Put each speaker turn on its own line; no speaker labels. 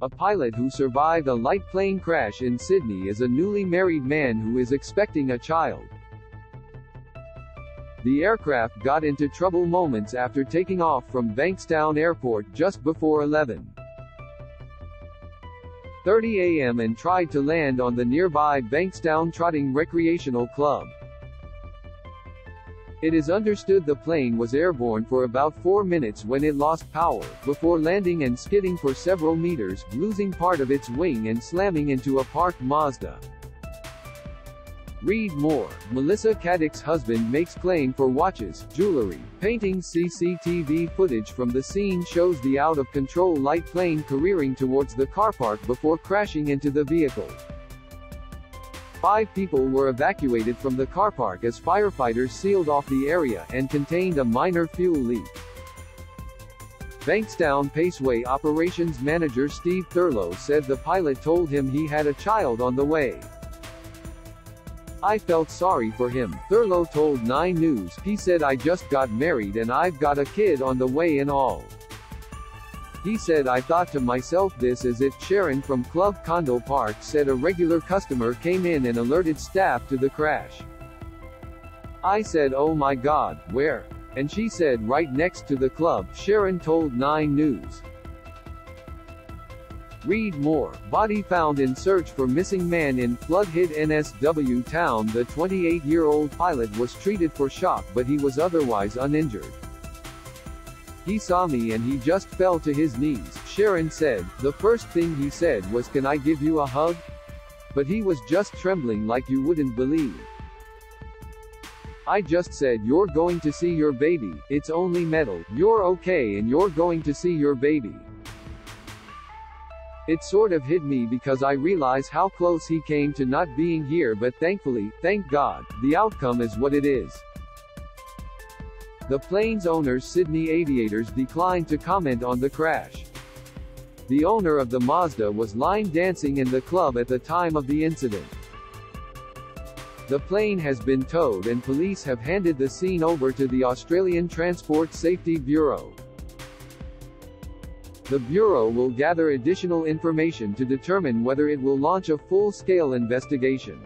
A pilot who survived a light plane crash in Sydney is a newly married man who is expecting a child. The aircraft got into trouble moments after taking off from Bankstown Airport just before 11. 30 a.m. and tried to land on the nearby Bankstown Trotting Recreational Club. It is understood the plane was airborne for about 4 minutes when it lost power, before landing and skidding for several meters, losing part of its wing and slamming into a parked Mazda. Read more. Melissa Caddick's husband makes claim for watches, jewelry, paintings. CCTV footage from the scene shows the out-of-control light plane careering towards the car park before crashing into the vehicle. Five people were evacuated from the car park as firefighters sealed off the area and contained a minor fuel leak. Bankstown Paceway Operations Manager Steve Thurlow said the pilot told him he had a child on the way. I felt sorry for him, Thurlow told 9 News. He said I just got married and I've got a kid on the way and all. He said I thought to myself this is it Sharon from Club Condell Park said a regular customer came in and alerted staff to the crash. I said oh my god, where? And she said right next to the club, Sharon told 9 News. Read more. Body found in search for missing man in flood-hit NSW town. The 28-year-old pilot was treated for shock but he was otherwise uninjured. He saw me and he just fell to his knees, Sharon said. The first thing he said was can I give you a hug? But he was just trembling like you wouldn't believe. I just said you're going to see your baby, it's only metal, you're okay and you're going to see your baby. It sort of hit me because I realize how close he came to not being here but thankfully, thank God, the outcome is what it is. The plane's owners Sydney Aviators declined to comment on the crash. The owner of the Mazda was line dancing in the club at the time of the incident. The plane has been towed and police have handed the scene over to the Australian Transport Safety Bureau. The Bureau will gather additional information to determine whether it will launch a full-scale investigation.